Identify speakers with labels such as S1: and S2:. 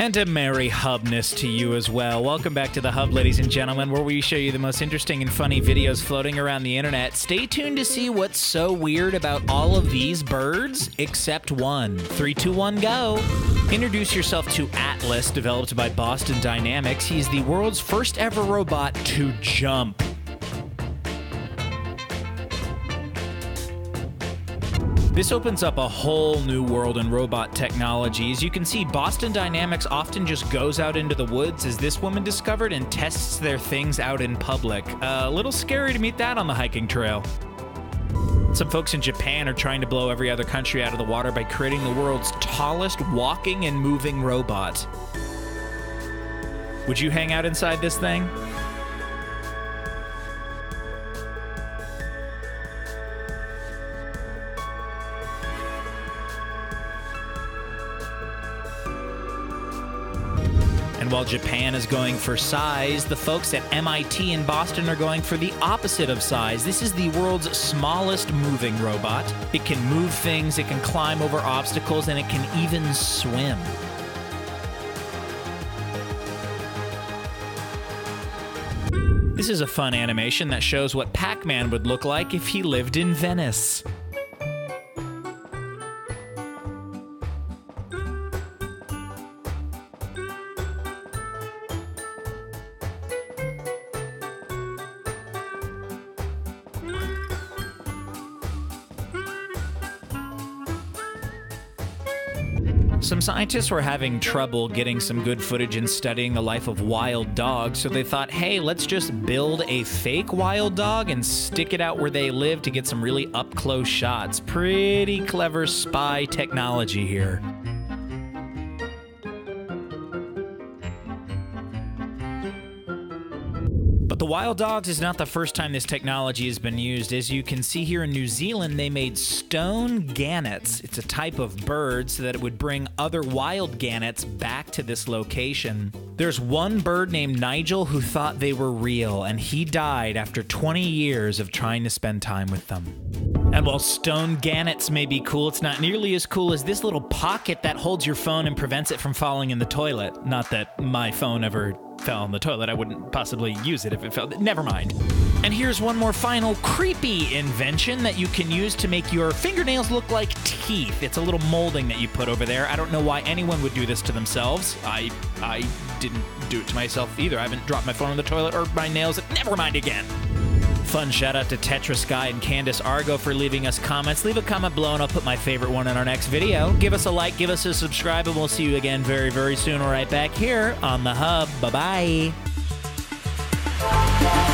S1: And a merry hubness to you as well. Welcome back to the Hub, ladies and gentlemen, where we show you the most interesting and funny videos floating around the internet. Stay tuned to see what's so weird about all of these birds, except one. Three, two, one, go. Introduce yourself to Atlas, developed by Boston Dynamics. He's the world's first ever robot to jump. This opens up a whole new world in robot technology. As you can see, Boston Dynamics often just goes out into the woods, as this woman discovered, and tests their things out in public. Uh, a little scary to meet that on the hiking trail. Some folks in Japan are trying to blow every other country out of the water by creating the world's tallest walking and moving robot. Would you hang out inside this thing? While Japan is going for size, the folks at MIT in Boston are going for the opposite of size. This is the world's smallest moving robot. It can move things, it can climb over obstacles, and it can even swim. This is a fun animation that shows what Pac Man would look like if he lived in Venice. Some scientists were having trouble getting some good footage and studying the life of wild dogs, so they thought, hey, let's just build a fake wild dog and stick it out where they live to get some really up close shots. Pretty clever spy technology here. But the wild dogs is not the first time this technology has been used. As you can see here in New Zealand, they made stone gannets. It's a type of bird so that it would bring other wild gannets back to this location. There's one bird named Nigel who thought they were real, and he died after 20 years of trying to spend time with them. And while stone gannets may be cool, it's not nearly as cool as this little pocket that holds your phone and prevents it from falling in the toilet. Not that my phone ever fell in the toilet. I wouldn't possibly use it if it fell. Never mind. And here's one more final creepy invention that you can use to make your fingernails look like teeth. It's a little molding that you put over there. I don't know why anyone would do this to themselves. I I didn't do it to myself either. I haven't dropped my phone in the toilet or my nails. Never mind again. Fun shout out to Tetris Guy and Candace Argo for leaving us comments. Leave a comment below and I'll put my favorite one in our next video. Give us a like, give us a subscribe, and we'll see you again very, very soon. Right back here on The Hub. Bye bye.